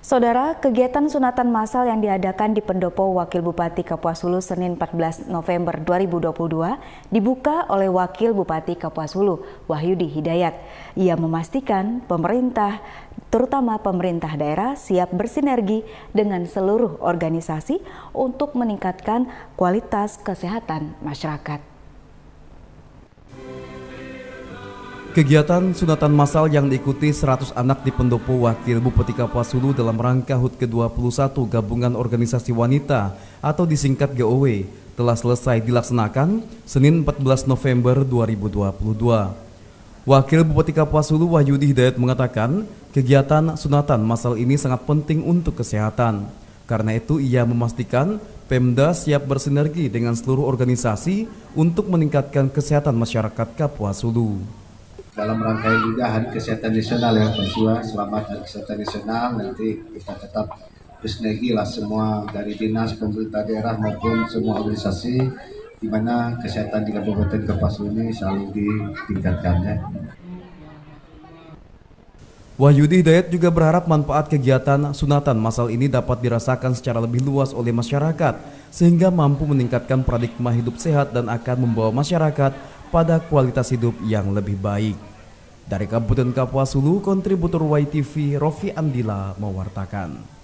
Saudara, kegiatan sunatan massal yang diadakan di Pendopo Wakil Bupati Kapuas Hulu Senin 14 November 2022 dibuka oleh Wakil Bupati Kapuas Hulu, Wahyudi Hidayat. Ia memastikan pemerintah, terutama pemerintah daerah, siap bersinergi dengan seluruh organisasi untuk meningkatkan kualitas kesehatan masyarakat. Kegiatan sunatan massal yang diikuti 100 anak di pendopo Wakil Bupati Kapuas Hulu dalam rangka HUT ke-21 Gabungan Organisasi Wanita atau disingkat GOW telah selesai dilaksanakan Senin 14 November 2022. Wakil Bupati Kapuas Hulu Wahyudi Hidayat mengatakan kegiatan sunatan massal ini sangat penting untuk kesehatan. Karena itu ia memastikan Pemda siap bersinergi dengan seluruh organisasi untuk meningkatkan kesehatan masyarakat Kapuas Hulu dalam rangkaian juga Hari Kesehatan Nasional ya Pak Siwa. Selamat Hari Kesehatan Nasional. Nanti kita tetap bersinergi lah semua dari dinas pemerintah daerah maupun semua organisasi di mana kesehatan di Kabupaten Kapuas ini selalu ditingkatkannya. Wahyudi Hidayat juga berharap manfaat kegiatan sunatan masal ini dapat dirasakan secara lebih luas oleh masyarakat sehingga mampu meningkatkan paradigma hidup sehat dan akan membawa masyarakat pada kualitas hidup yang lebih baik. Dari Kabupaten Kapuas Hulu, kontributor YTV Rofi Andila mewartakan.